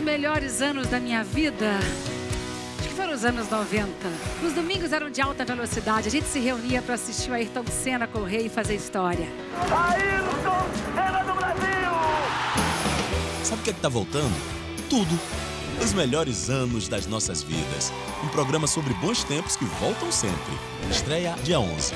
os melhores anos da minha vida. Acho que foram os anos 90. Os domingos eram de alta velocidade. A gente se reunia para assistir o Ayrton Senna correr e fazer história. Ayrton Senna do Brasil! Sabe o que é que tá voltando? Tudo. Os melhores anos das nossas vidas. Um programa sobre bons tempos que voltam sempre. Estreia dia 11.